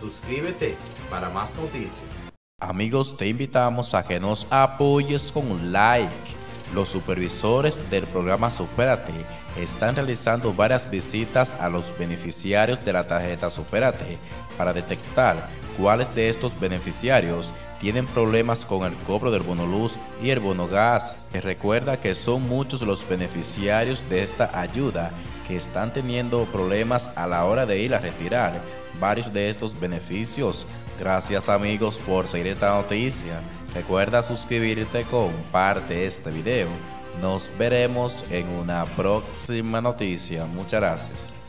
Suscríbete para más noticias. Amigos, te invitamos a que nos apoyes con un like. Los supervisores del programa Superate están realizando varias visitas a los beneficiarios de la tarjeta Superate para detectar cuáles de estos beneficiarios tienen problemas con el cobro del bono luz y el bono gas. Recuerda que son muchos los beneficiarios de esta ayuda están teniendo problemas a la hora de ir a retirar varios de estos beneficios. Gracias amigos por seguir esta noticia. Recuerda suscribirte, comparte este video. Nos veremos en una próxima noticia. Muchas gracias.